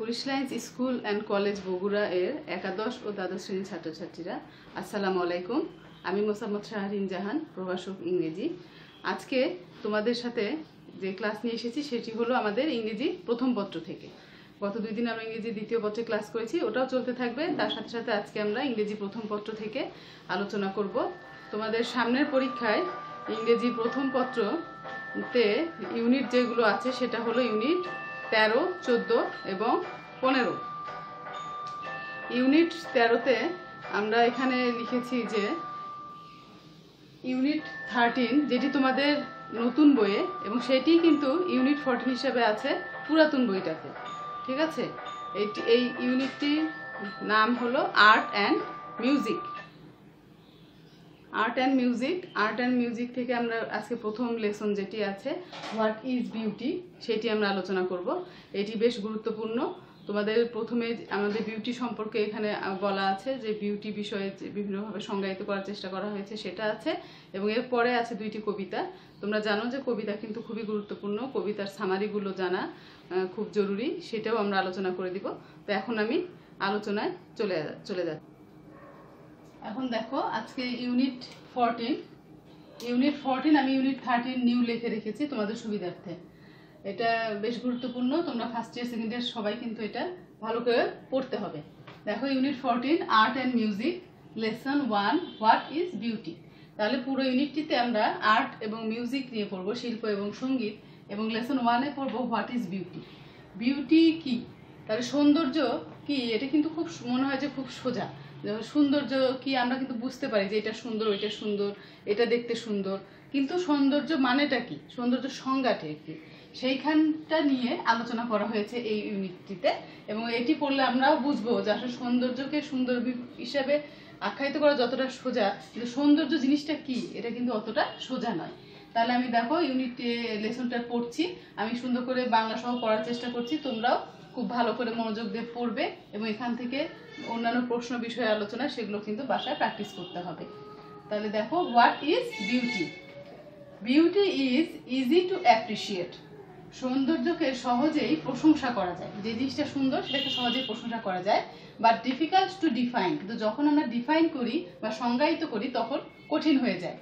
Police lines school and college Bogura এর একাদশ ও দ্বাদশ শ্রেণির ছাত্রছাত্রীরা। আসসালামু আলাইকুম। আমি মোসাম্মদ শাহরিন জাহান, প্রভাষক ইংরেজি। আজকে তোমাদের সাথে যে ক্লাস নিয়ে এসেছি, সেটি হলো আমাদের ইংরেজি প্রথম পত্র থেকে। গত দুই দিন আমরা ইংরেজি দ্বিতীয় পত্রে ক্লাস করেছি, ওটাও চলতে থাকবে। তার সাথে সাথে আজকে আমরা ইংরেজি প্রথম পত্র থেকে আলোচনা করব। তোমাদের সামনের পরীক্ষায় ইংরেজি প্রথম পত্রতে ইউনিট যেগুলো আছে, সেটা হলো ইউনিট তেরো, চোদ্দ এবং পনেরো। ইউনিট তেরোতে আমরা এখানে লিখেছি যে ইউনিট থার্টিন, যেটি তোমাদের নতুন বইয়ে, এবং সেটি কিন্তু ইউনিট ফোরটিন হিসেবে আছে পুরাতন বইটাতে। ঠিক আছে? এই ইউনিটটির নাম হলো art and music. Art and music art and music থেকে আমরা আজকে প্রথম লেসন যেটি আছে হোয়াট ইজ বিউটি সেটি আমরা আলোচনা করব। এটি বেশ গুরুত্বপূর্ণ। তোমাদের প্রথমে আমাদের বিউটি সম্পর্কে এখানে বলা আছে যে বিউটি বিষয়ে বিভিন্নভাবে সংজ্ঞায়িত করার চেষ্টা করা হয়েছে, সেটা আছে। এবং এরপরে আছে দুইটি কবিতা। তোমরা জানো যে কবিতা কিন্তু খুবই গুরুত্বপূর্ণ। কবিতার সামারিগুলো জানা খুব জরুরি। সেটাও আমরা আলোচনা করে দিব। তো এখন আমি আলোচনায় চলে চলে যাচ্ছি। এখন দেখো, আজকে ইউনিট ফোরটিন ইউনিট ফোরটিন আমি ইউনিট থার্টিন নিউ লিখে রেখেছি তোমাদের সুবিধার্থে। এটা বেশ গুরুত্বপূর্ণ, তোমরা ফার্স্ট ইয়ার সেকেন্ড ইয়ার সবাই কিন্তু এটা ভালো করে পড়তে হবে। দেখো unit fourteen art and music lesson one what is beauty তাহলে পুরো ইউনিটটিতে আমরা আর্ট এবং মিউজিক নিয়ে পড়ব, শিল্প এবং সংগীত, এবং লেসন ওয়ানে পড়ব হোয়াট ইজ বিউটি বিউটি কি? তাহলে সৌন্দর্য কি? এটা কিন্তু খুব মনে হয় যে খুব সোজা। সৌন্দর্য কি আমরা কিন্তু বুঝতে পারি যে এটা সুন্দর, ওইটা সুন্দর, এটা দেখতে সুন্দর। কিন্তু সৌন্দর্য মানেটা কি? সৌন্দর্য সংজ্ঞাটা কি? সেইখানটা নিয়ে আলোচনা করা হয়েছে এই ইউনিটটিতে এবং এটি পড়লে আমরাও বুঝব যে আসলে সৌন্দর্যকে সুন্দর হিসাবে আখ্যায়িত করা যতটা সোজা, কিন্তু সৌন্দর্য জিনিসটা কি? এটা কিন্তু অতটা সোজা নয়। তাহলে আমি দেখো ইউনিট লেসনটা পড়ছি, আমি সুন্দর করে বাংলা সহ পড়ার চেষ্টা করছি, তোমরাও খুব ভালো করে মনোযোগ দিয়ে পড়বে এবং এখান থেকে অন্যান্য প্রশ্ন বিষয়ে আলোচনা, সেগুলো কিন্তু বাসায় প্র্যাকটিস করতে হবে। তাহলে দেখো what is beauty beauty is easy to appreciate সৌন্দর্যকে সহজেই প্রশংসা করা যায়। যে জিনিসটা সুন্দর, সেটাকে সহজেই প্রশংসা করা যায়। বাট ডিফিকাল্ট টু ডিফাইন কিন্তু যখন আমরা ডিফাইন করি বা সংজ্ঞায়িত করি, তখন কঠিন হয়ে যায়।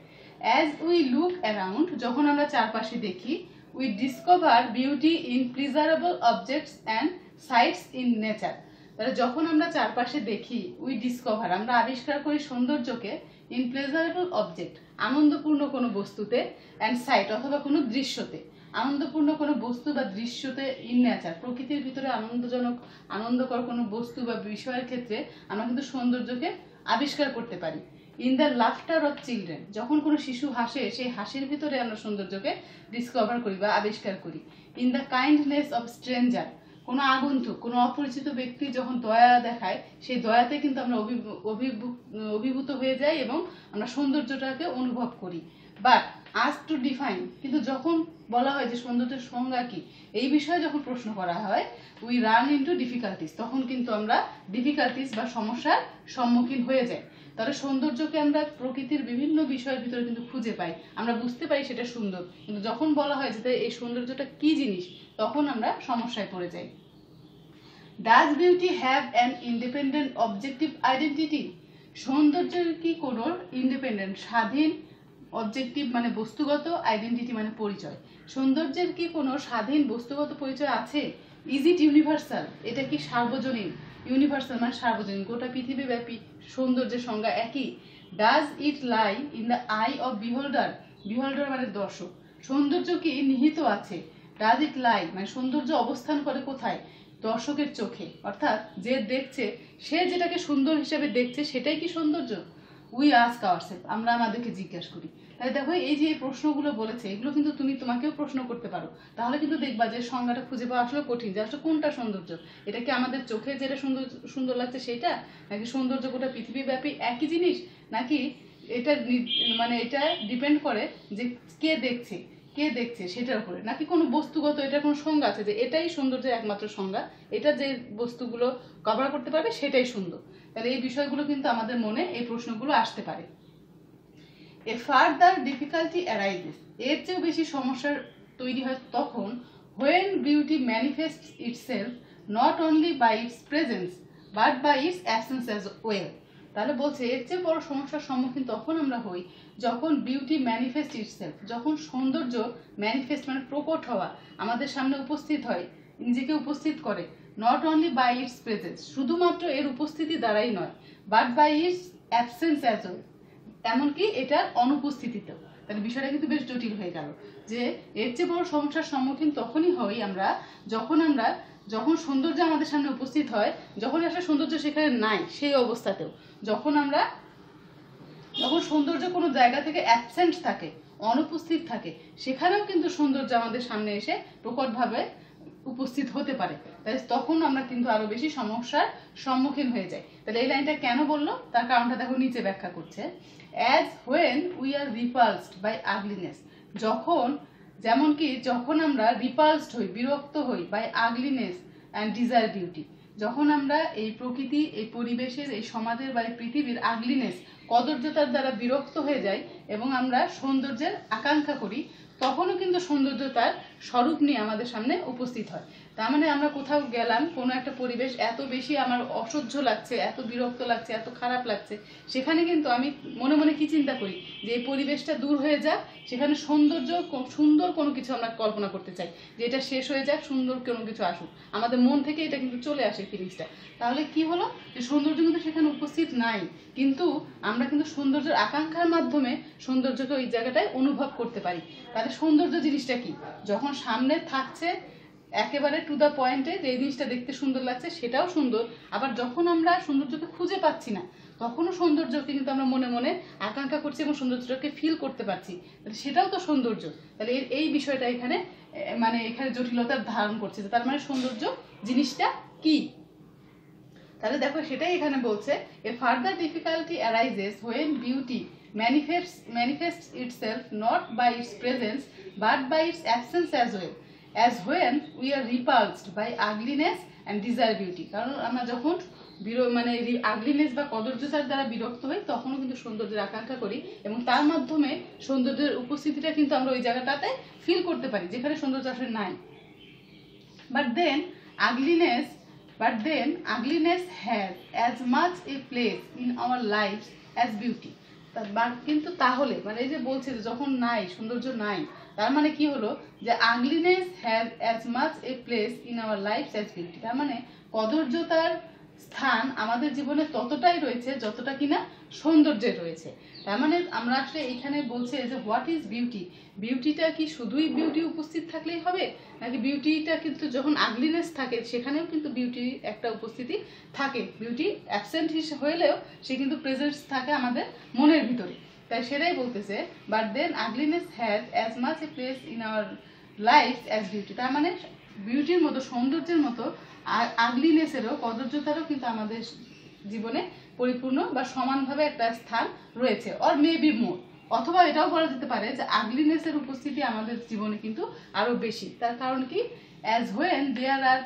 অ্যাজ উই লুক অ্যারাউন্ড যখন আমরা চারপাশে দেখি we discover beauty in preservable objects and sights in nature তাহলে যখন আমরা চারপাশে দেখি উই ডিসকভার আমরা আবিষ্কার করি সৌন্দর্যকে ইন প্লেজারেবল অবজেক্ট আনন্দপূর্ণ কোনো বস্তুতে অ্যান্ড সাইট অথবা কোনো দৃশ্যতে। আনন্দপূর্ণ কোনো বস্তু বা দৃশ্যতে ইন নেচার প্রকৃতির ভিতরে আনন্দজনক, আনন্দকর কোনো বস্তু বা বিষয়ের ক্ষেত্রে আমরা কিন্তু সৌন্দর্যকে আবিষ্কার করতে পারি। In the laughter of children যখন কোনো শিশু হাসে, সেই হাসির ভিতরে আমরা সৌন্দর্যকে ডিসকভার করি বা আবিষ্কার করি। In the kindness of stranger কোনো আগন্তুক, কোনো অপরিচিত ব্যক্তি যখন দয়া দেখায়, সেই দয়াতে কিন্তু আমরা অভিভূ- অভিভূ- অভিভূত হয়ে যাই এবং আমরা সৌন্দর্যটাকে অনুভব করি। বাট আজ টু ডিফাইন কিন্তু যখন বলা হয় যে সৌন্দর্যের সংজ্ঞা কি, এই বিষয়ে যখন প্রশ্ন করা হয় উই রান ইন্টু ডিফিকাল্টিস তখন কিন্তু আমরা ডিফিকাল্টিস বা সমস্যার সম্মুখীন হয়ে যাই। তাহলে সৌন্দর্যকে আমরা প্রকৃতির বিভিন্ন বিষয়ের ভিতরে কিন্তু খুঁজে পাই। আমরা বুঝতে পারি সেটা সুন্দর। কিন্তু যখন বলা হয় যে এই সৌন্দর্যটা কি জিনিস তখন আমরা সমস্যায় পড়ে যাই। Does beauty have an independent objective identity সৌন্দর্যের কি কোনো ইন্ডিপেন্ডেন্ট স্বাধীন অবজেক্টিভ মানে বস্তুগত আইডেন্টিটি মানে পরিচয়? সৌন্দর্যের কি কোনো স্বাধীন, বস্তুগত পরিচয় আছে? ইজ ইট ইউনিভার্সাল এটা কি সার্বজনীন? ইউনিভার্সাল মানে সার্বজনীন। গোটা পৃথিবীব্যাপী সৌন্দর্যের সংজ্ঞা একই। Does it lie in the eye of beholder beholder মানে দর্শক। সৌন্দর্য কি নিহিত আছে? ডাজ ইট লাই মানে সৌন্দর্য অবস্থান করে কোথায়? দর্শকের চোখে। অর্থাৎ যে দেখছে, সে যেটাকে সুন্দর হিসেবে দেখছে, সেটাই কি সৌন্দর্য? উই আস্ক আওয়ারসেলফ আমরা আমাদেরকে জিজ্ঞাসা করি। তাই দেখো, এই যে এই প্রশ্নগুলো বলেছে, এগুলো কিন্তু তুমি তোমাকেও প্রশ্ন করতে পারো। তাহলে কিন্তু দেখবা যে সংজ্ঞাটা খুঁজে পাওয়া আসলে কঠিন, যে আসলে কোনটা সৌন্দর্য? এটা কি আমাদের চোখে যেটা সুন্দর সুন্দর লাগছে সেটা নাকি সৌন্দর্য গোটা পৃথিবীব্যাপী একই জিনিস? নাকি এটা মানে এটা ডিপেন্ড করে যে কে দেখছে? কে দেখছে সেটার উপরে? নাকি কোনো বস্তুগত এটা কোনো সংজ্ঞা আছে যে এটাই সৌন্দর্যের একমাত্র সংজ্ঞা? এটা যে বস্তুগুলো কভার করতে পারবে সেটাই সুন্দর। তাহলে এই বিষয়গুলো কিন্তু আমাদের মনে এই প্রশ্নগুলো আসতে পারে। এ ফার্দার ডিফিকাল্টি অ্যারাইজেস এর চেয়েও বেশি সমস্যার তৈরি হয় তখন when beauty manifest itself not only by its presence but by its absence as well তাহলে বলছে, এর চেয়ে বড় সমস্যার সম্মুখীন তখন আমরা হই যখন বিউটি ম্যানিফেস্ট ইটসেলফ যখন সৌন্দর্য ম্যানিফেস্ট মানে প্রকট হওয়া আমাদের সামনে উপস্থিত হয়, নিজেকে উপস্থিত করে not only by its presence শুধুমাত্র এর উপস্থিতি দ্বারাই নয় but by its absence as well এমনকি এটার অনুপস্থিতিতেও। তাহলে বিষয়টা কিন্তু বেশ জটিল হয়ে গেল যে, এর চেয়ে বড় সমস্যার সম্মুখীন তখনই হই আমরা যখন আমরা যখন সৌন্দর্য আমাদের সামনে উপস্থিত হয়, যখন একটা সৌন্দর্য সেখানে নাই, সেই অবস্থাতেও। যখন আমরা, যখন সৌন্দর্য কোনো জায়গা থেকে অ্যাবসেন্ট থাকে, অনুপস্থিত থাকে, সেখানেও কিন্তু সৌন্দর্য আমাদের সামনে এসে প্রকটভাবে উপস্থিত হতে পারে। তাই তখন আমরা কিন্তু আরও বেশি সমস্যার সম্মুখীন হয়ে যাই। তাহলে এই লাইনটা কেন বলল? তার কারণটা দেখো নিচে ব্যাখ্যা করছে। As when we are repulsed by ugliness যখন যেমন কি যখন আমরা রিপালসড হই, বিরক্ত হই by ugliness and desire beauty যখন আমরা এই প্রকৃতি, এই পরিবেশের, এই সমাজের বা এই পৃথিবীর আগলিনেস কদর্যতার দ্বারা বিরক্ত হয়ে যাই এবং আমরা সৌন্দর্যের আকাঙ্ক্ষা করি, তখনও কিন্তু সৌন্দর্যতার স্বরূপ নিয়ে আমাদের সামনে উপস্থিত হয়। তার মানে আমরা কোথাও গেলাম, কোনো একটা পরিবেশ এত বেশি আমার অসহ্য লাগছে, এত বিরক্ত লাগছে, এত খারাপ লাগছে, সেখানে কিন্তু আমি মনে মনে কি চিন্তা করি? যে এই পরিবেশটা দূর হয়ে যাক, সেখানে সৌন্দর্য সুন্দর কোনো কিছু আমরা কল্পনা করতে চাই। যে এটা শেষ হয়ে যাক, সুন্দর কোনো কিছু আসুক। আমাদের মন থেকে এটা কিন্তু চলে আসে ফিলিংসটা। তাহলে কি হলো? যে সৌন্দর্য কিন্তু সেখানে উপস্থিত নাই। কিন্তু আমরা কিন্তু সৌন্দর্যের আকাঙ্ক্ষার মাধ্যমে সৌন্দর্যকে ওই জায়গাটায় অনুভব করতে পারি। তাহলে সৌন্দর্য জিনিসটা কি? যখন সামনে থাকছে একেবারে টু দ্য পয়েন্টে যে জিনিসটা দেখতে সুন্দর লাগছে, সেটাও সুন্দর। আবার যখন আমরা সৌন্দর্যকে খুঁজে পাচ্ছি না, তখনও সৌন্দর্যকে কিন্তু আমরা মনে মনে আকাঙ্ক্ষা করছি এবং সৌন্দর্যটাকে ফিল করতে পারছি। তাহলে সেটাও তো সৌন্দর্য। তাহলে এই বিষয়টা এখানে মানে এখানে জটিলতার ধারণ করছে তার মানে সৌন্দর্য জিনিসটা কি? তাহলে দেখো সেটাই এখানে বলছে a further difficulty arises when beauty manifest manifest itself not by its presence but by its absence as well as when we are repulsed by ugliness and desire beauty কারণ আমরা যখন বির- মানে আগলিনেস বা কদর্যতার দ্বারা বিরক্ত হই তখনও কিন্তু সৌন্দর্যের আকাঙ্ক্ষা করি এবং তার মাধ্যমে সৌন্দর্যের উপস্থিতিটা কিন্তু আমরা ওই জায়গাটাতে ফিল করতে পারি যেখানে সৌন্দর্য আসলে নাই। But then ugliness, but then ugliness has as much a place in our life as beauty কিন্তু তাহলে মানে এই যে বলছে যখন নাই সৌন্দর্য নাই তার মানে কি হলো যে ugliness has as much a place in our life as beauty তার মানে কদর্যতার স্থান আমাদের জীবনে ততটাই রয়েছে যতটা কিনা সৌন্দর্যের রয়েছে। তার মানে আমরা আসলে এখানে বলছে যে হোয়াট ইজ বিউটি বিউটিটা কি শুধুই বিউটি উপস্থিত থাকলেই হবে? নাকি বিউটিটা কিন্তু যখন আগলিনেস থাকে, সেখানেও কিন্তু বিউটি একটা উপস্থিতি থাকে। বিউটি অ্যাবসেন্ট হলেও সে কিন্তু প্রেজেন্স থাকে আমাদের মনের ভিতরে। তাই সেটাই বলতেছে but then ugliness has as much a place in our life as beauty তার মানে বিউটির মতো, সৌন্দর্যের মতো আগলিনেসেরও কদর্যতারও কিন্তু আমাদের জীবনে পরিপূর্ণ বা সমানভাবে একটা স্থান রয়েছে অর মে বি মোর অথবা এটাও বলা যেতে পারে যে আগলিনেসের উপস্থিতি আমাদের জীবনে কিন্তু আরও বেশি। তার কারণ কি? As when there are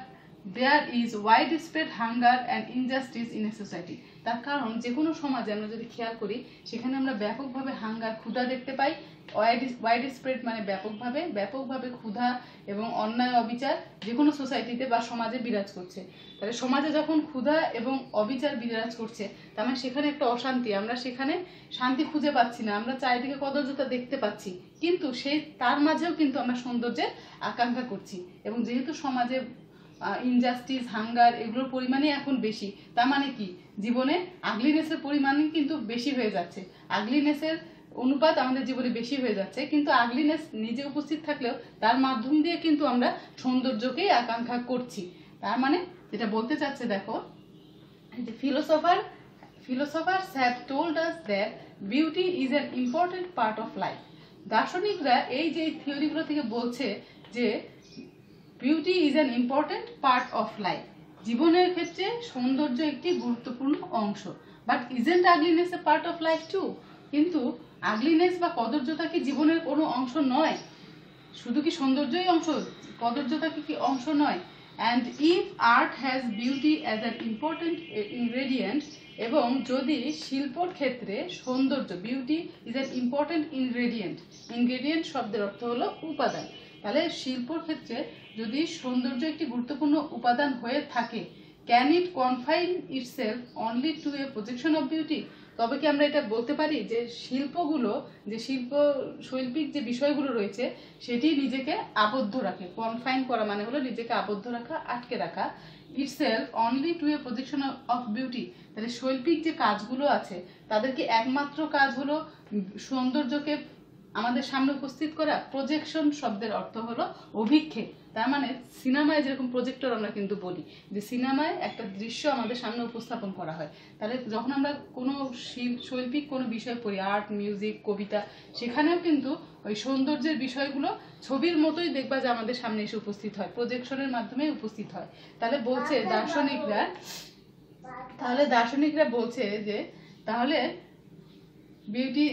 there is widespread hunger and injustice in a society তার কারণ যে কোনো সমাজে আমরা যদি খেয়াল করি, সেখানে আমরা ব্যাপকভাবে হাঙ্গার ক্ষুধা দেখতে পাই। ওয়াইড ওয়াইড স্প্রেড মানে ব্যাপকভাবে ব্যাপকভাবে ক্ষুধা এবং অন্যায়, অবিচার যে কোনো সোসাইটিতে বা সমাজে বিরাজ করছে। তাহলে সমাজে যখন ক্ষুধা এবং অবিচার বিরাজ করছে, তার মানে সেখানে একটা অশান্তি। আমরা সেখানে শান্তি খুঁজে পাচ্ছি না। আমরা চারিদিকে কদর্যতা দেখতে পাচ্ছি। কিন্তু সেই তার মাঝেও কিন্তু আমরা সৌন্দর্যের আকাঙ্ক্ষা করছি। এবং যেহেতু সমাজে ইনজাস্টিস হাঙ্গার এগুলোর পরিমাণই এখন বেশি। তার মানে কি? জীবনে আগলিনেসের পরিমাণই কিন্তু বেশি হয়ে যাচ্ছে। আগলিনেসের অনুপাত আমাদের জীবনে বেশি হয়ে যাচ্ছে, কিন্তু আগলিনেস নিজে উপস্থিত থাকলেও তার মাধ্যম দিয়ে কিন্তু আমরা সৌন্দর্যকেই আকাঙ্ক্ষা করছি। তার মানে যেটা বলতে চাচ্ছে, দেখো the philosopher philosophers have told us that beauty is an important part of life. দার্শনিকরা এই যে থিওরিগুলো থেকে বলছে যে beauty is an important part of life জীবনের ক্ষেত্রে সৌন্দর্য একটি গুরুত্বপূর্ণ অংশ। But isn't ugliness a part of life too কিন্তু আগলিনেস বা কদর্যতা কি জীবনের কোনো অংশ নয়? শুধু কি সৌন্দর্যই অংশ? কদর্যতা কি অংশ নয়? And if art has beauty as an important ingredient এবং যদি শিল্পর ক্ষেত্রে সৌন্দর্য beauty is an important ingredient ingredient শব্দের অর্থ হলো উপাদান। তাহলে শিল্পর ক্ষেত্রে যদি সৌন্দর্য একটি গুরুত্বপূর্ণ উপাদান হয়ে থাকে can it confine itself only to a projection of beauty তবে কি আমরা এটা বলতে পারি যে শিল্পগুলো, যে শিল্প শৈল্পিক যে বিষয়গুলো রয়েছে, সেটি নিজেকে আবদ্ধ রাখে। কনফাইন করা মানে হলো নিজেকে আবদ্ধ রাখা, আটকে রাখা। Itself only to a projection of beauty তাহলে শৈল্পিক যে কাজগুলো আছে তাদেরকে একমাত্র কাজ হলো সৌন্দর্যকে আমাদের সামনে উপস্থিত করা প্রজেকশন শব্দের অর্থ হলো অভিক্ষেপ। তার মানে সিনেমায় যেরকম প্রজেক্টর আমরা কিন্তু বলি যে সিনেমায় একটা দৃশ্য আমাদের সামনে উপস্থাপন করা হয়। তাহলে যখন আমরা কোনো শিল- শৈল্পিক কোনো বিষয় পড়ি আর্ট মিউজিক কবিতা সেখানেও কিন্তু ওই সৌন্দর্যের বিষয়গুলো ছবির মতোই দেখবা যে আমাদের সামনে এসে উপস্থিত হয় প্রজেকশনের মাধ্যমে উপস্থিত হয়। তাহলে বলছে দার্শনিকরা তাহলে দার্শনিকরা বলছে যে তাহলে বিউটি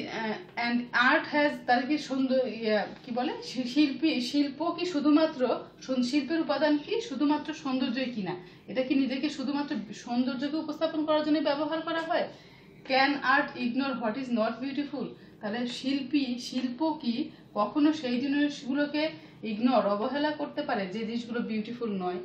অ্যান্ড আর্ট হ্যাজ তার কি সুন্দর কি বলে? শিল্পী, শিল্প কি শুধুমাত্র শিল্পের উপাদান কি শুধুমাত্র সৌন্দর্যই কিনা? এটা কি নিজেকে শুধুমাত্র সৌন্দর্যকে উপস্থাপন করার জন্য ব্যবহার করা হয়? Can art ignore what is not beautiful তাহলে শিল্পী, শিল্প কি কখনো সেই জিনিসগুলোকে ইগনোর অবহেলা করতে পারে যে জিনিসগুলো বিউটিফুল নয়?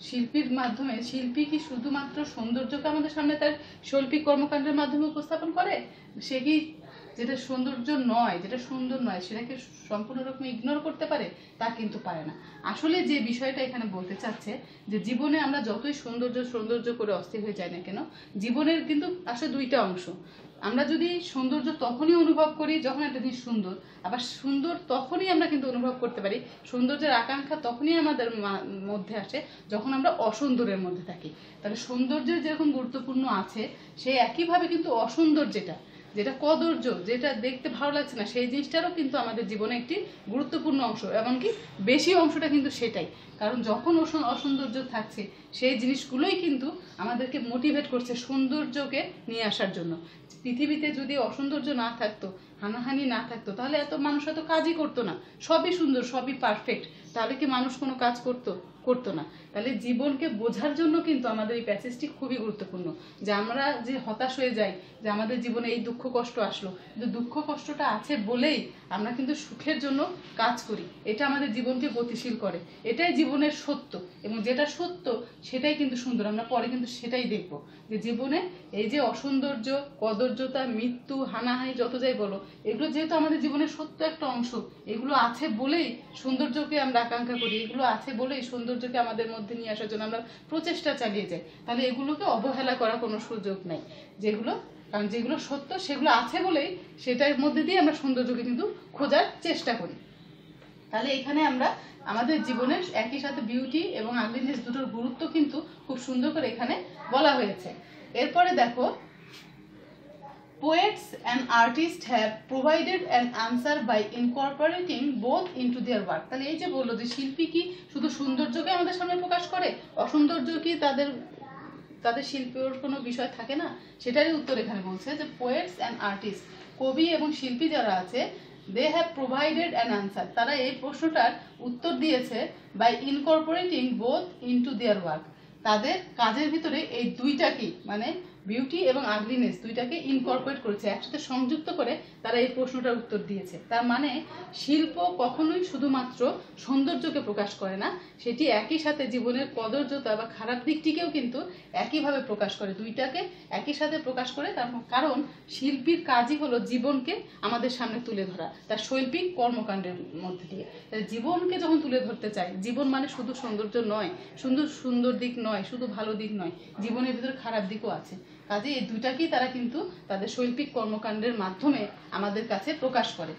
শিল্পীর মাধ্যমে, শিল্পী কি শুধুমাত্র সৌন্দর্যকে আমাদের সামনে তার শৈল্পিক কর্মকাণ্ডের মাধ্যমে উপস্থাপন করে? সে কি যেটা সৌন্দর্য নয়, যেটা সুন্দর নয়, সেটাকে সম্পূর্ণ রকম ইগনোর করতে পারে? তা কিন্তু পারে না। আসলে যে বিষয়টা এখানে বলতে চাচ্ছে, যে জীবনে আমরা যতই সৌন্দর্য সৌন্দর্য করে অস্থির হয়ে যাই না কেন, জীবনের কিন্তু আসলে দুইটা অংশ। আমরা যদি সৌন্দর্য তখনই অনুভব করি যখন একটা জিনিস সুন্দর, আবার সুন্দর তখনই আমরা কিন্তু অনুভব করতে পারি, সৌন্দর্যের আকাঙ্ক্ষা তখনই আমাদের মধ্যে আসে যখন আমরা অসুন্দরের মধ্যে থাকি। তাহলে সৌন্দর্যের যেরকম গুরুত্বপূর্ণ আছে, সে একইভাবে কিন্তু অসুন্দর যেটা যেটা কদর্য, যেটা দেখতে ভালো লাগছে না, সেই জিনিসটারও কিন্তু আমাদের জীবনে একটি গুরুত্বপূর্ণ অংশ, এমনকি বেশি অংশটা কিন্তু সেটাই। কারণ যখন অসু- অসৌন্দর্য থাকছে সেই জিনিসগুলোই কিন্তু আমাদেরকে মোটিভেট করছে সৌন্দর্যকে নিয়ে আসার জন্য। পৃথিবীতে যদি অসৌন্দর্য না থাকতো, হানাহানি না থাকতো, তাহলে এত মানুষ এত কাজই করতো না। সবই সুন্দর, সবই পারফেক্ট তাহলে কি মানুষ কোনো কাজ করতো করতো না? তাহলে জীবনকে বোঝার জন্য কিন্তু আমাদের এই প্যাসেজটি খুবই গুরুত্বপূর্ণ। যে আমরা যে হতাশ হয়ে যাই, যে আমাদের জীবনে এই দুঃখ কষ্ট আসলো, কিন্তু দুঃখ কষ্টটা আছে বলেই আমরা কিন্তু সুখের জন্য কাজ করি। এটা আমাদের জীবনকে গতিশীল করে। এটাই জীবনের সত্য এবং যেটা সত্য সেটাই কিন্তু সুন্দর। আমরা পরে কিন্তু সেটাই দেখব যে জীবনে এই যে অসৌন্দর্য, কদর্যতা, মৃত্যু, হানাহানি, যত যাই বলো, এগুলো যেহেতু আমাদের জীবনের সত্য একটা অংশ, এগুলো আছে বলেই সৌন্দর্যকে আমরা আকাঙ্ক্ষা করি, এগুলো আছে বলেই সৌন্দর্যকে আমাদের মধ্যে নিয়ে আসার জন্য আমরা প্রচেষ্টা চালিয়ে যাই। তাহলে এগুলোকে অবহেলা করার কোনো সুযোগ নেই। যেগুলো, কারণ যেগুলো সত্য, সেগুলো আছে বলেই সেটার মধ্যে দিয়ে আমরা সৌন্দর্যকে কিন্তু খোঁজার চেষ্টা করি। তাহলে এখানে আমরা আমাদের জীবনের একই সাথে বিউটি এবং আগলিনেস দুটোর গুরুত্ব কিন্তু খুব সুন্দর করে এখানে বলা হয়েছে। এরপরে দেখো, Poets and artists have provided an answer by incorporating both into their work. তাহলে এই যে বলল যে শিল্পী কি শুধু সৌন্দর্যকে আমাদের সামনে প্রকাশ করে? অসৌন্দর্য কি তাদের তাদের শিল্পের কোনো বিষয় থাকে না? সেটারই উত্তর এখানে বলছে যে পোয়েটস অ্যান্ড আর্টিস্ট কবি এবং শিল্পী যারা আছে they have provided an answer তারা এই প্রশ্নটার উত্তর দিয়েছে by incorporating both into their work তাদের কাজের ভিতরে এই দুইটাকেই মানে বিউটি এবং আগলিনেস দুইটাকে ইনকর্পোরেট করেছে, একসাথে সংযুক্ত করে তারা এই প্রশ্নটার উত্তর দিয়েছে। তার মানে শিল্প কখনোই শুধুমাত্র সৌন্দর্যকে প্রকাশ করে না, সেটি একই সাথে জীবনের কদর্যতা বা খারাপ দিকটিকেও কিন্তু একইভাবে প্রকাশ করে। দুইটাকে একই সাথে প্রকাশ করে, তার কারণ শিল্পীর কাজই হলো জীবনকে আমাদের সামনে তুলে ধরা, তার শৈল্পিক কর্মকাণ্ডের মধ্যে দিয়ে। জীবনকে যখন তুলে ধরতে চাই, জীবন মানে শুধু সৌন্দর্য নয় সুন্দর সুন্দর দিক নয়, শুধু ভালো দিক নয়, জীবনের ভিতরে খারাপ দিকও আছে। কাজে এই দুইটাকেই তারা কিন্তু তাদের শৈল্পিক কর্মকাণ্ডের মাধ্যমে আমাদের কাছে প্রকাশ করে।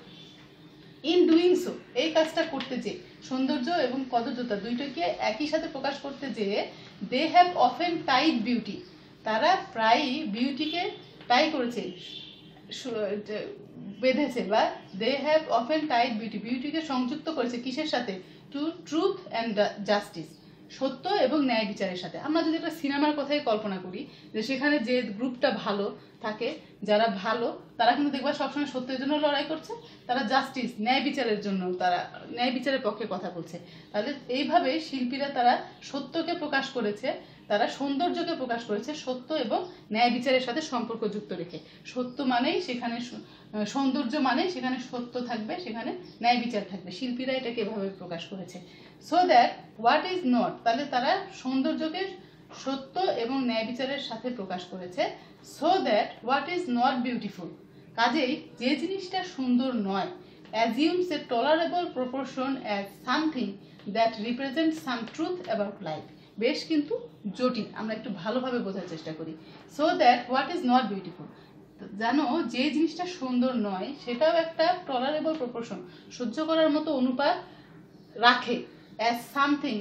ইন ডুইং সো এই কাজটা করতে যে সৌন্দর্য এবং কদর্যতা দুইটাকে একই সাথে প্রকাশ করতে যে they have often tied beauty তারা প্রায়ই বিউটিকে টাই করেছে বেঁধেছে বা they have often tied beauty বিউটিকে সংযুক্ত করেছে কিসের সাথে? টু ট্রুথ অ্যান্ড জাস্টিস সত্য এবং ন্যায় বিচারের সাথে। আমরা যদি একটা সিনেমার কথাই কল্পনা করি, যে সেখানে যে গ্রুপটা ভালো থাকে, যারা ভালো, তারা কিন্তু দেখবা সবসময় সত্যের জন্য লড়াই করছে, তারা জাস্টিস ন্যায় বিচারের জন্য তারা, ন্যায় বিচারের পক্ষে কথা বলছে। তাহলে এইভাবে শিল্পীরা তারা সত্যকে প্রকাশ করেছে তারা সৌন্দর্যকে প্রকাশ করেছে সত্য এবং ন্যায় বিচারের সাথে সম্পর্ক যুক্ত রেখে। সত্য মানেই সেখানে সৌন্দর্য মানেই সেখানে সত্য থাকবে, সেখানে ন্যায় বিচার থাকবে। শিল্পীরা এটাকে এভাবে প্রকাশ করেছে। So that what is not তাহলে তারা সৌন্দর্যকে সত্য এবং ন্যায় বিচারের সাথে প্রকাশ করেছে। So that what is not beautiful কাজেই যে জিনিসটা সুন্দর নয় assumes a tolerable proportion as something that represent some truth about life বেশ কিন্তু জটিল, আমরা একটু ভালোভাবে বোঝার চেষ্টা করি। So that what is not beautiful জানো, যে জিনিসটা সুন্দর নয়, সেটাও একটা টলারেবল প্রপোর্শন সহ্য করার মতো অনুপাত রাখে অ্যাজ সামথিং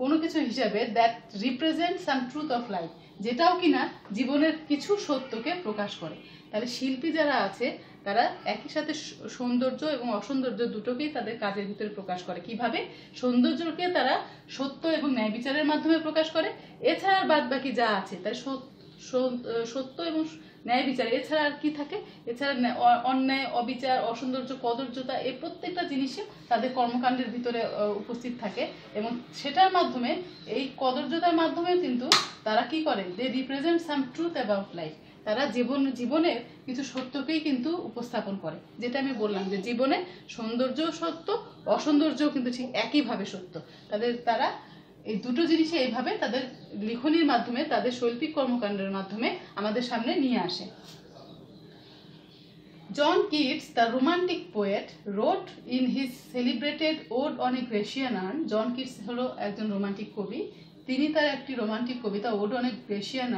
কোনো কিছু হিসাবে that represent some truth of life যেটাও কিনা জীবনের কিছু সত্যকে প্রকাশ করে। তাহলে শিল্পী যারা আছে, তারা একই সাথে সৌন্দর্য এবং অসৌন্দর্য দুটোকেই তাদের কাজের ভিতরে প্রকাশ করে। কীভাবে? সৌন্দর্যকে তারা সত্য এবং ন্যায় বিচারের মাধ্যমে প্রকাশ করে। এছাড়া বাদ বাকি যা আছে সত- সত্য এবং ন্যায় বিচার, এছাড়া আর কি থাকে? এছাড়া ন্যা- অন্যায়, অবিচার, অসৌন্দর্য, কদর্যতা এই প্রত্যেকটা জিনিসই তাদের কর্মকাণ্ডের ভিতরে উপস্থিত থাকে। এবং সেটার মাধ্যমে, এই কদর্যতার মাধ্যমে কিন্তু তারা কি করে? They represent some truth about life তারা জীবন, জীবনের কিছু সত্যকেই কিন্তু উপস্থাপন করে। যেটা আমি বললাম যে জীবনে সৌন্দর্য সত্য, অসৌন্দর্যও কিন্তু ঠিক একইভাবে সত্য। তাদের, তারা এই দুটো জিনিসে এইভাবে তাদের লিখনির মাধ্যমে, তাদের শৈল্পিক কর্মকাণ্ডের মাধ্যমে আমাদের সামনে নিয়ে আসে। John Keats, the romantic poet wrote in his celebrated Ode on a Grecian Urn. John Keats হলো একজন রোমান্টিক কবি। তিনি তার একটি রোমান্টিক কবিতা, ওড অনেক এ গ্রেশিয়ান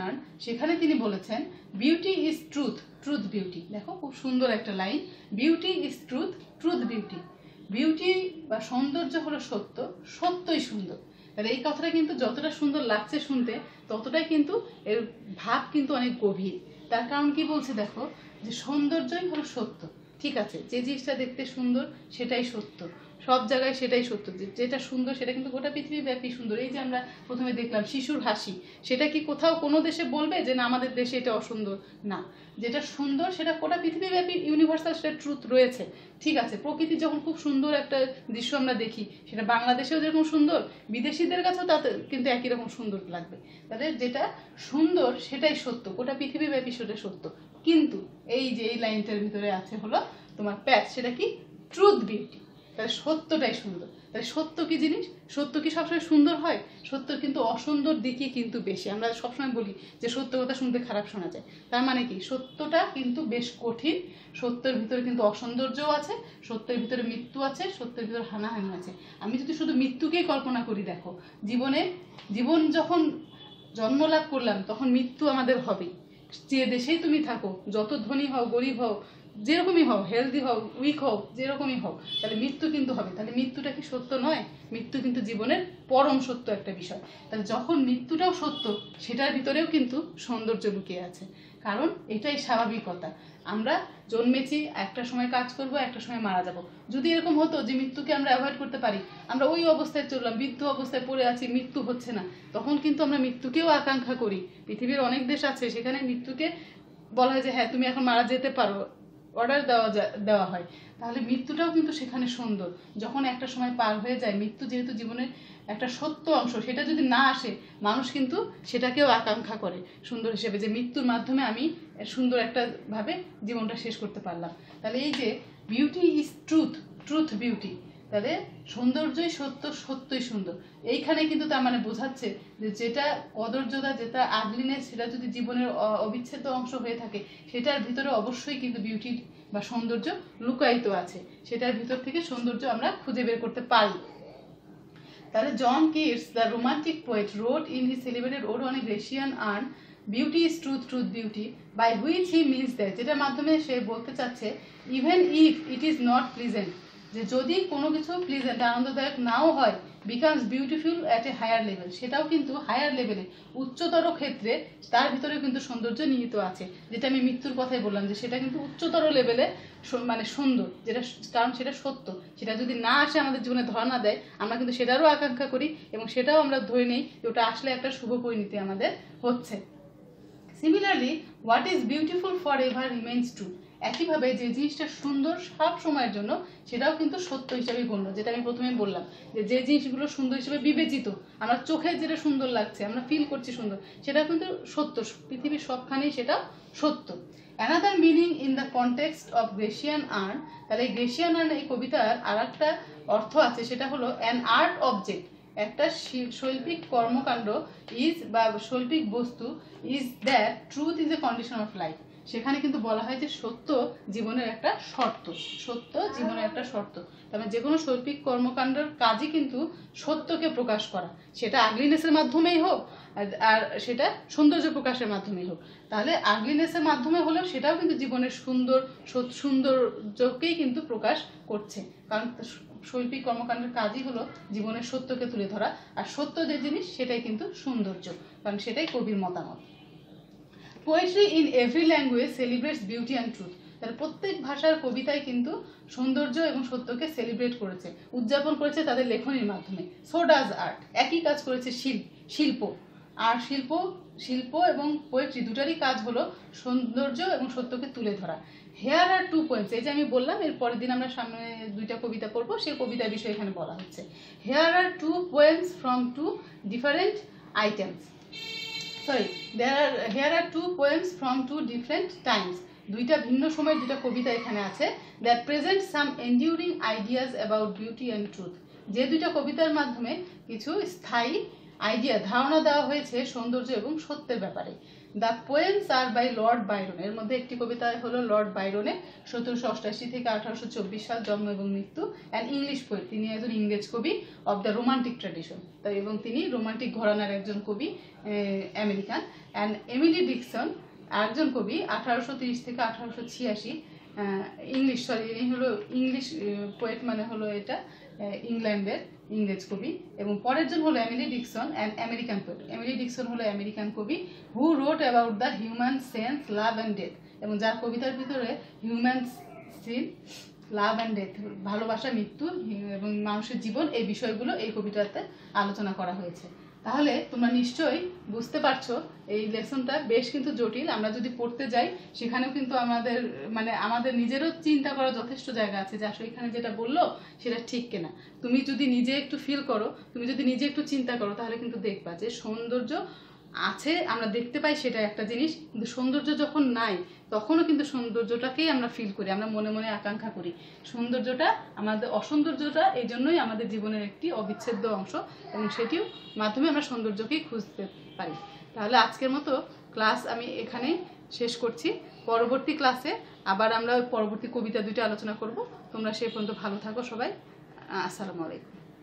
সেখানে তিনি বলেছেন beauty is truth truth beauty দেখো, খুব সুন্দর একটা line beauty is truth truth beauty beauty বা সৌন্দর্য হলো সত্য, সত্যই সুন্দর। তাহলে এই কথাটা কিন্তু যতটা সুন্দর লাগছে শুনতে, ততটাই কিন্তু এর ভাব কিন্তু অনেক গভীর। তার কারণ কি বলছে দেখো, যে সৌন্দর্যই হলো সত্য। ঠিক আছে, যে জিনিসটা দেখতে সুন্দর, সেটাই সত্য। সব জায়গায় সেটাই সত্য। যেটা সুন্দর সেটা কিন্তু গোটা পৃথিবী ব্যাপী সুন্দর। এই যে আমরা প্রথমে দেখলাম শিশুর হাসি, সেটা কি কোথাও কোনো দেশে বলবে যে না, আমাদের দেশে এটা অসুন্দর? না। যেটা সুন্দর সেটা গোটা পৃথিবী ব্যাপী ইউনিভার্সাল সেটা ট্রুথ রয়েছে। ঠিক আছে প্রকৃতি যখন খুব সুন্দর একটা দৃশ্য আমরা দেখি, সেটা বাংলাদেশেও যেরকম সুন্দর, বিদেশিদের কাছেও তাতে কিন্তু একই রকম সুন্দর লাগবে। তাহলে যেটা সুন্দর সেটাই সত্য, গোটা পৃথিবী ব্যাপী সেটা সত্য। কিন্তু এই যে এই লাইনটার ভিতরে আছে হলো তোমার প্যাচ সেটা কি? ট্রুথ বিউটি তাহলে সত্যটাই সুন্দর। তাহলে সত্য কি জিনিস? সত্য কি সবসময় সুন্দর হয়? সত্য কিন্তু অসুন্দর দিকে কিন্তু বেশি। আমরা সবসময় বলি যে সত্য কথা শুনতে খারাপ শোনা যায়। তার মানে কি? সত্যটা কিন্তু বেশ কঠিন। সত্যের ভিতরে কিন্তু অসৌন্দর্যও আছে, সত্যের ভিতরে মৃত্যু আছে, সত্যের ভিতরে হানাহানি আছে। আমি যদি শুধু মৃত্যুকেই কল্পনা করি, দেখো, জীবনে, জীবন যখন জন্ম লাভ করলাম, তখন মৃত্যু আমাদের হবেই। যে দেশেই তুমি থাকো, যত ধনী হও, গরিব হও যেরকমই হোক হেলদি হোক উইক হোক, যেরকমই হোক, তাহলে মৃত্যু কিন্তু হবে। তাহলে মৃত্যুটা কি সত্য নয়? মৃত্যু কিন্তু জীবনের পরম সত্য একটা বিষয়। তাহলে যখন মৃত্যুটাও সত্য, সেটার ভিতরেও কিন্তু সৌন্দর্য লুকিয়ে আছে। কারণ এটাই স্বাভাবিকতা। আমরা জন্মেছি, একটা সময় কাজ করব, একটা সময় মারা যাব। যদি এরকম হতো যে মৃত্যুকে আমরা অ্যাভয়েড করতে পারি, আমরা ওই অবস্থায় চললাম, বৃদ্ধ অবস্থায় পড়ে আছি, মৃত্যু হচ্ছে না, তখন কিন্তু আমরা মৃত্যুকেও আকাঙ্ক্ষা করি। পৃথিবীর অনেক দেশ আছে, সেখানে মৃত্যুকে বলা হয় যে হ্যাঁ তুমি এখন মারা যেতে পারো। অর্ডার দেওয়া দেওয়া হয়। তাহলে মৃত্যুটাও কিন্তু সেখানে সুন্দর। যখন একটা সময় পার হয়ে যায়, মৃত্যু যেহেতু জীবনের একটা সত্য অংশ, সেটা যদি না আসে, মানুষ কিন্তু সেটাকেও আকাঙ্ক্ষা করে সুন্দর হিসেবে যে মৃত্যুর মাধ্যমে আমি সুন্দর একটা ভাবে জীবনটা শেষ করতে পারলাম। তাহলে এই যে beauty is truth truth beauty তাহলে সৌন্দর্যই সত্য, সত্যই সুন্দর। এইখানে কিন্তু তার মানে বোঝাচ্ছে যে যেটা কদর্যতা যেটা আগলিনেস সেটা যদি জীবনের অবিচ্ছেদ্য অংশ হয়ে থাকে, সেটার ভিতরে অবশ্যই কিন্তু বিউটি বা সৌন্দর্য লুকায়িত আছে। সেটার ভিতর থেকে সৌন্দর্য আমরা খুঁজে বের করতে পারি। তাহলে John Keats the romantic poet wrote in he celebrated ode on a Grecian urn beauty is truth truth beauty by which he means that যেটার মাধ্যমে সে বলতে চাচ্ছে even if it is not pleasant যে যদি কোনো কিছু প্লিজেন্ট আনন্দদায়ক নাও হয় becomes beautiful at a higher level সেটাও কিন্তু হায়ার লেভেলে উচ্চতর ক্ষেত্রে তার ভিতরে কিন্তু সৌন্দর্য নিহিত আছে। যেটা আমি মৃত্যুর কথাই বললাম যে সেটা কিন্তু উচ্চতর লেভেলে মানে সুন্দর যেটা কারণ সেটা সত্য। সেটা যদি না আসে আমাদের জীবনে ধরা দেয় আমরা কিন্তু সেটারও আকাঙ্ক্ষা করি এবং সেটাও আমরা ধরে নিই যে ওটা আসলে একটা শুভ পরিণতি আমাদের হচ্ছে। Similarly, what is beautiful forever remains true একইভাবে যে জিনিসটা সুন্দর সব সময়ের জন্য, সেটাও কিন্তু সত্য হিসাবে গণ্য, যেটা আমি প্রথমে বললাম। যে যে জিনিসগুলো সুন্দর হিসেবে বিবেচিত, আমার চোখে যেটা সুন্দর লাগছে, আমরা ফিল করছি সুন্দর, সেটা কিন্তু সত্য। পৃথিবীর সবখানেই সেটা সত্য। Another meaning in the context of Grecian urn তাহলে গ্রেশিয়ান আর্ন এই কবিতার আর একটা অর্থ আছে, সেটা হলো অ্যান আর্ট অবজেক্ট একটা শৈল্পিক কর্মকাণ্ড ইজ বা শৈল্পিক বস্তু is that truth is a condition of life সেখানে কিন্তু বলা হয় যে সত্য জীবনের একটা শর্ত, সত্য জীবনের একটা শর্ত। মানে যে কোনো শৈল্পিক কর্মকাণ্ডের কাজই কিন্তু সত্যকে প্রকাশ করা। সেটা আগলিনেসের মাধ্যমেই হোক, আর- সেটা সৌন্দর্য প্রকাশের মাধ্যমেই হোক। তাহলে আগলিনেসের মাধ্যমে হলেও সেটাও কিন্তু জীবনের সুন্দর সৌন্দর্যকেই কিন্তু প্রকাশ করছে। কারণ শৈল্পিক কর্মকাণ্ডের কাজই হলো জীবনের সত্যকে তুলে ধরা। আর সত্য যে জিনিস সেটাই কিন্তু সৌন্দর্য, কারণ সেটাই কবির মতামত। Poetry in every language celebrates beauty and truth তাহলে প্রত্যেক ভাষার কবিতায় কিন্তু সৌন্দর্য এবং সত্যকে সেলিব্রেট করেছে, উদযাপন করেছে তাদের লেখনীর মাধ্যমে। সো ডাজ আর্ট একই কাজ করেছে শিল্প শিল্প। আর শিল্প শিল্প এবং পোয়েট্রি দুটারই কাজ হলো সৌন্দর্য এবং সত্যকে তুলে ধরা। হেয়ার আর টু পোয়েমস এই যে আমি বললাম, এর পরের দিন আমরা সামনে দুইটা কবিতা পড়ব, সেই কবিতার বিষয়ে এখানে বলা হচ্ছে। Here are two poems from two different items sorry there are here are two poems from two different times দুইটা ভিন্ন সময়ের দুটা কবিতা এখানে আছে। That present some enduring ideas about beauty and truth যে দুইটা কবিতার মাধ্যমে কিছু স্থায়ী আইডিয়া, ধারণা দেওয়া হয়েছে সৌন্দর্য এবং সত্যের ব্যাপারে। The poems are by Lord Byron, এর মধ্যে একটি কবিতা হলো লর্ড বাইরনের সতেরোশো অষ্টাশি থেকে আঠারোশো চব্বিশ সাল জন্ম এবং মৃত্যু অ্যান্ড ইংলিশ পোয়েট তিনি একজন ইংরেজ কবি অব দ্য রোমান্টিক ট্র্যাডিশন তাই এবং তিনি রোমান্টিক ঘরানার একজন কবি আমেরিকান। অ্যান্ড এমিলি ডিকসন আরেকজন কবি, আঠারোশো তিরিশ থেকে আঠারোশো ছিয়াশি ইংলিশ সরি এই হলো ইংলিশ পোয়েট মানে হলো এটা ইংল্যান্ডের। ইংরেজ কবি এবং পরের জন হলো Emily Dickinson and American poet Emily Dickinson হলো আমেরিকান কবি who wrote about the human sense love and death এবং যার কবিতার ভিতরে human sin love and death ভালোবাসা, মৃত্যু এবং মানুষের জীবন এই বিষয়গুলো এই কবিতাতে আলোচনা করা হয়েছে। তাহলে তোমরা নিশ্চয়ই বুঝতে পারছ এই লেসনটা। বেশ কিন্তু জটিল, আমরা যদি পড়তে যাই, সেখানেও কিন্তু আমাদের মানে আমাদের নিজেরও চিন্তা করার যথেষ্ট জায়গা আছে যে আসলে এখানে যেটা বলল, সেটা ঠিক কিনা। তুমি যদি নিজে একটু ফিল করো, তুমি যদি নিজে একটু চিন্তা করো, তাহলে কিন্তু দেখবা যে সৌন্দর্য আছে, আমরা দেখতে পাই সেটা একটা জিনিস, কিন্তু সৌন্দর্য যখন নাই, তখনও কিন্তু সৌন্দর্যটাকেই আমরা ফিল করি, আমরা মনে মনে আকাঙ্ক্ষা করি। সৌন্দর্যটা আমাদের, অসৌন্দর্যটা এই জন্যই আমাদের জীবনের একটি অবিচ্ছেদ্য অংশ এবং সেটিও মাধ্যমে আমরা সৌন্দর্যকেই খুঁজতে পারি। তাহলে আজকের মতো ক্লাস আমি এখানেই শেষ করছি। পরবর্তী ক্লাসে আবার আমরা পরবর্তী কবিতা দুইটা আলোচনা করব। তোমরা সে পর্যন্ত ভালো থাকো সবাই। আসসালামু আলাইকুম।